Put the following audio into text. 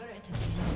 turret has been